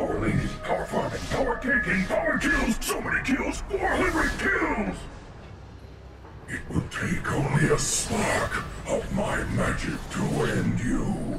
Power ladies, power farming, power taking, power kills, so many kills, 400 kills! It will take only a spark of my magic to end you.